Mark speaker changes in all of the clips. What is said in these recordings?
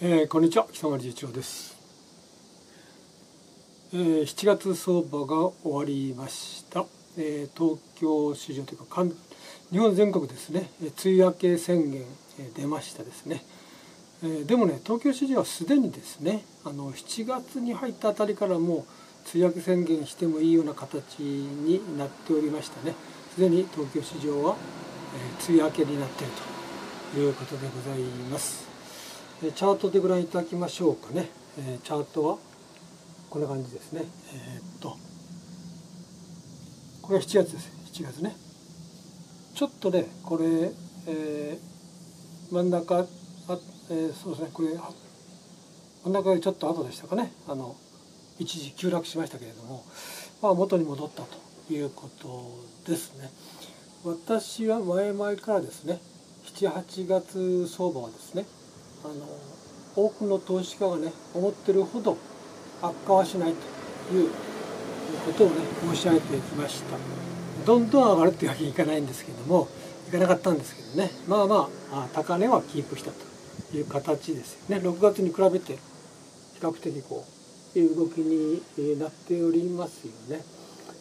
Speaker 1: えー、こんにちは。北丸次長です、えー、7月相場が終わりました、えー、東京市場というか日本全国ですね。え梅雨明け宣言、え出ましたですね、えー、でもね東京市場はすでにですねあの7月に入ったあたりからもう梅雨明け宣言してもいいような形になっておりましたね。すでに東京市場は、え梅雨明けになっているということでございます。チャートでご覧いただきましょうかね、えチャートはこんな感じですね。えー、っとこれは7月です。7月ね。ちょっとねこれ、えー、真ん中あ、えー、そうですね。これ真ん中よりちょっと後でしたかね。あの一時急落しましたけれども、まあ、元に戻ったということですね。私は前々からですね78月相場はですねあの多くの投資家がね思ってるほど悪化はしないということをね申し上げてきました。どんどん上がるっていうわけにいかないんですけどもいかなかったんですけどね。まあまあ高値はキープしたという形ですよね。6月に比べて比較的こういう動きになっておりますよね。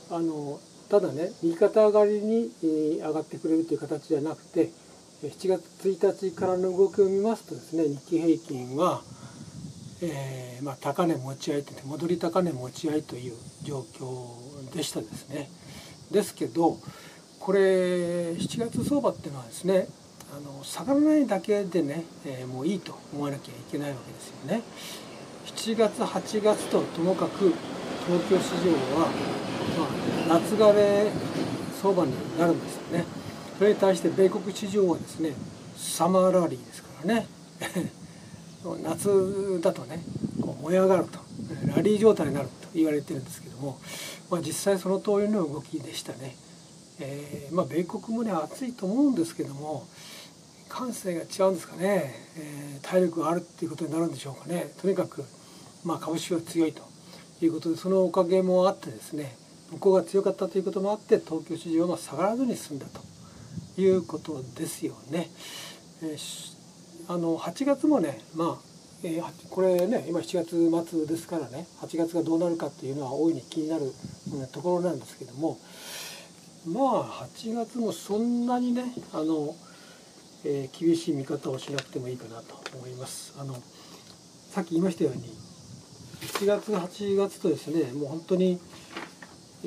Speaker 1: あのただね右肩上がりに上がってくれるという形じゃなくて7月1日からの動きを見ますとですね日経平均は、えー、まあ、高値持ち合いという戻り高値持ち合いという状況でしたですね。ですけどこれ7月相場っていうのはですねあの下がらないだけでね、えー、もういいと思わなきゃいけないわけですよね。7月8月とともかく東京市場は、まあ、夏枯れ相場になるんですよね。それに対して米国市場はですねサマーラリーですからね。夏だとねこう燃え上がるとラリー状態になると言われてるんですけども、まあ、実際その通りの動きでしたね。えー、まあ、米国もね暑いと思うんですけども感性が違うんですかね、えー、体力があるっていうことになるんでしょうかね。とにかく、まあ、株式は強いということでそのおかげもあってですね向こうが強かったということもあって東京市場が下がらずに済んだと。いうことですよね。えー、あの8月もねまあ、えー、これね今7月末ですからね8月がどうなるかっていうのは大いに気になるところなんですけどもまあ8月もそんなにねあの、えー、厳しい見方をしなくてもいいかなと思います。あのさっき言いましたように7月8月とですねもう本当に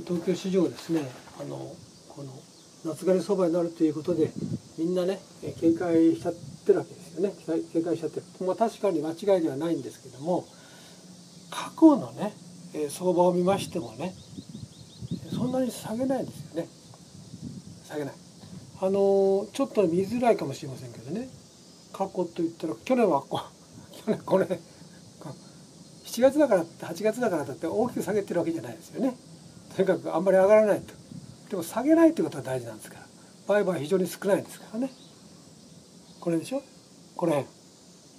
Speaker 1: 東京市場ですねあのこの夏枯れそばになるということでみんなね警戒しちゃってるわけですよね。警戒しちゃってる、まあ、確かに間違いではないんですけども過去のね相場を見ましてもねそんなに下げないですよね。下げない。あのちょっと見づらいかもしれませんけどね。過去といったら去年はこ 去年これ7月だからって8月だからだって大きく下げてるわけじゃないですよね。とにかくあんまり上がらないと。でも下げないってことが大事なんですから。売買非常に少ないですからね。これでしょ？これ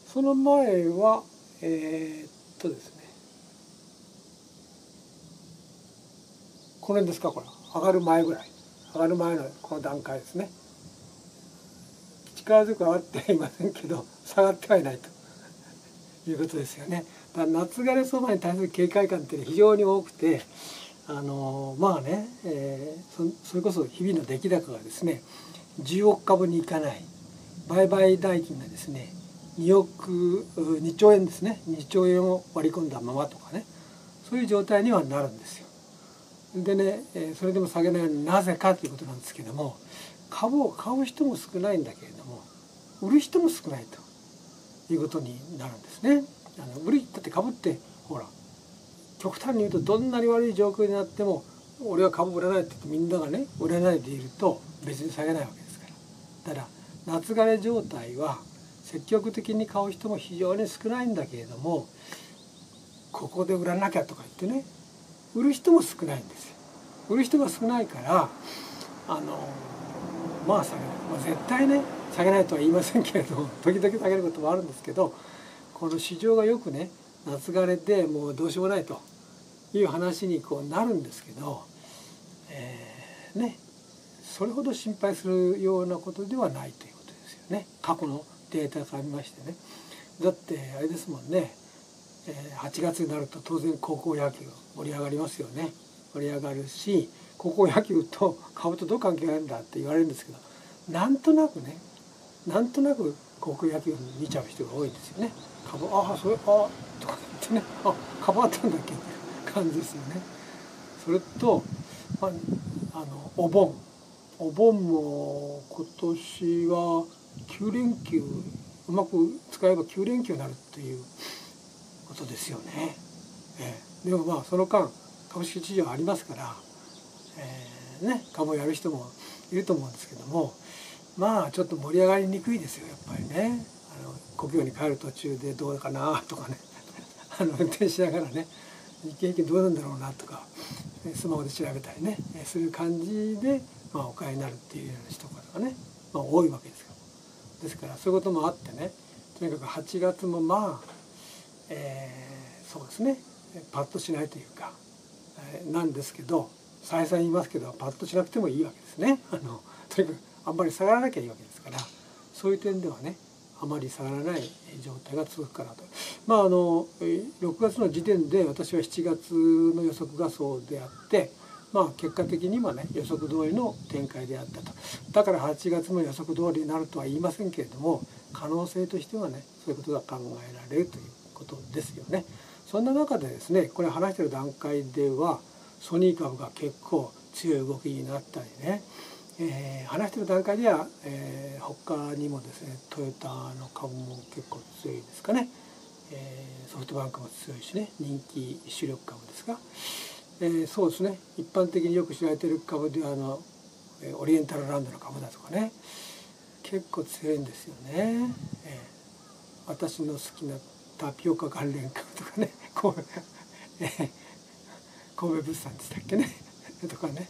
Speaker 1: その前はえー、っとですね。これですか？これ。上がる前ぐらい。上がる前のこの段階ですね。力強く上がっていませんけど下がってはいないと。いうことですよね。夏枯れ相場に対する警戒感って非常に多くてあのまあね、えー、それこそ日々の出来高がですね10億株にいかない売買代金がですね2億2兆円ですね2兆円を割り込んだままとかねそういう状態にはなるんですよ。でねそれでも下げないのになぜかということなんですけども株を買う人も少ないんだけれども売る人も少ないということになるんですね。あの売るだって株ってほら極端に言うとどんなに悪い状況になっても俺は株売らないって言ってみんながね売らないでいると別に下げないわけですから。だから夏枯れ状態は積極的に買う人も非常に少ないんだけれどもここで売らなきゃとか言ってね売る人も少ないんですよ。売る人が少ないからあのまあ下げない、まあ、絶対ね下げないとは言いませんけれども 時々下げることもあるんですけどこの市場がよくね夏枯れでもうどうしようもないと。いう話にこうなるんですけど、えー、ねそれほど心配するようなことではないということですよね。過去のデータから見ましてね。だってあれですもんね、えー、8月になると当然高校野球盛り上がりますよね。盛り上がるし高校野球と 株とどう関係があるんだって言われるんですけどなんとなくねなんとなく高校野球見ちゃう人が多いんですよね。株ああそれあとか言ってね。あ株あったんだっけ感じですよね。それと、まあ、あのお盆。お盆も今年は9連休うまく使えば9連休になるということですよね。えー、でもまあその間株式市場ありますから、えー、ね、株をやる人もいると思うんですけどもまあちょっと盛り上がりにくいですよやっぱりね。あの故郷に帰る途中でどうかなとかね。あの運転しながらね。日経平均どうなんだろうなとかスマホで調べたりねする感じで、まあ、お買いになるっていうような人とかね、まあ、多いわけですよ。ですからそういうこともあってねとにかく8月もまあ、えー、そうですねパッとしないというか、えー、なんですけど再三言いますけどパッとしなくてもいいわけですね。あのとにかくあんまり下がらなきゃいいわけですからそういう点ではねあまり下がらない状態が続くかなと。まああの6月の時点で私は7月の予測がそうであってまあ結果的にはね予測通りの展開であったと。だから8月の予測通りになるとは言いませんけれども可能性としてはねそういうことが考えられるということですよね。そんな中でですねこれ話してる段階ではソニー株が結構強い動きになったりねえー、話してる段階では、えー、他にもですねトヨタの株も結構強いですかね、えー、ソフトバンクも強いしね人気主力株ですが、えー、そうですね。一般的によく知られてる株ではあのオリエンタルランドの株だとかね。結構強いんですよね、えー、私の好きなタピオカ関連株とかね。神戸,、えー、神戸物産でしたっけね。とかね。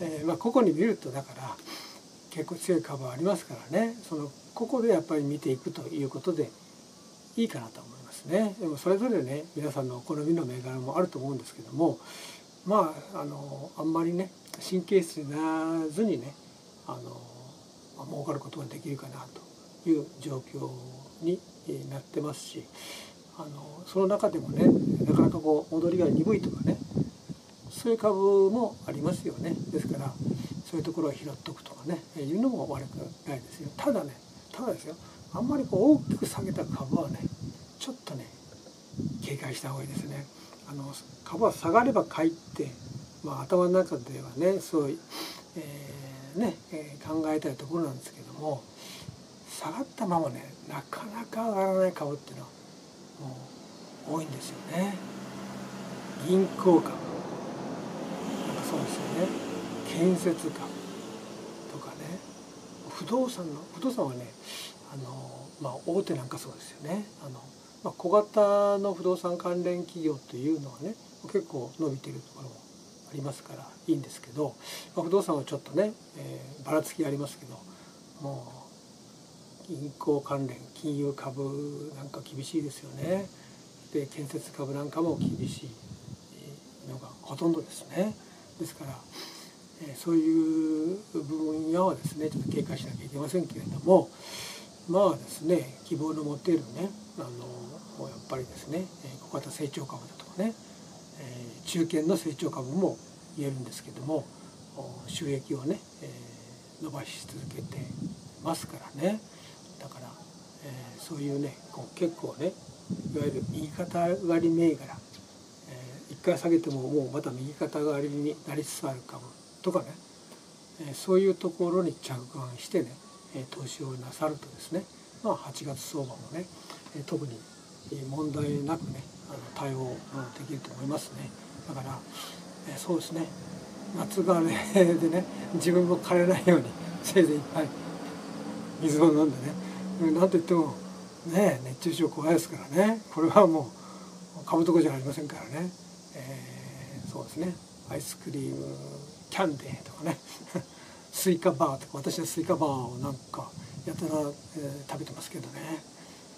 Speaker 1: えー、まあ、個々に見るとだから結構強い株はありますからねその個々でやっぱり見ていくということでいいかなと思いますね。でもそれぞれね皆さんのお好みの銘柄もあると思うんですけどもまああのあんまりね神経質にならずにねあの、まあ、儲かることができるかなという状況になってますしあのその中でもねなかなかこう戻りが鈍いとかねそういう株もありますよね。ですからそういうところを拾っとくとかねいうのも悪くないですよ。ただねただですよ。あんまりこう大きく下げた株はねちょっとね警戒した方がいいですね。あの株は下がれば買いって、まあ、頭の中ではねそういう、えー、ね、えー、考えたいところなんですけども下がったままねなかなか上がらない株っていうのはもう多いんですよね。銀行株。建設株とかね不動産の不動産はねあの、まあ、大手なんかそうですよねあの、まあ、小型の不動産関連企業というのはね結構伸びてるところもありますからいいんですけど、まあ、不動産はちょっとね、えー、ばらつきありますけどもう銀行関連金融株なんか厳しいですよねで建設株なんかも厳しいのがほとんどですね。ですから、そういう分野はですねちょっと警戒しなきゃいけませんけれどもまあですね希望の持てるねあのやっぱりですね小型成長株だとかね、中堅の成長株も言えるんですけども収益をね、伸ばし続けてますからね。だから、そういうねこう結構ねいわゆる右肩上がり銘柄一回下げてももうまた右肩上がりになりつつある株とかね、えそういうところに着眼してね、え投資をなさるとですね、まあ、8月相場もね、え特に問題なくねあの対応できると思いますね。だから、えそうですね。夏枯れでね自分も枯れないようにせいぜいいっぱい水を飲んでね。なんといってもね熱中症怖いですからね。これはもう株とかじゃありませんからね。えー、そうですね。アイスクリームキャンデーとかね。スイカバーとか私はスイカバーをなんかやたら、えー、食べてますけどね、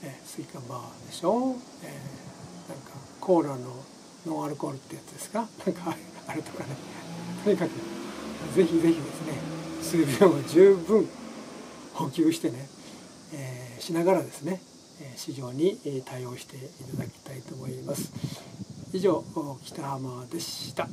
Speaker 1: えー、スイカバーでしょ、えー、なんかコーラのノンアルコールってやつですか？なんかあれとかね。とにかくぜひぜひですね水分を十分補給してね、えー、しながらですね、市場に対応していただきたいと思います。以上北浜でした。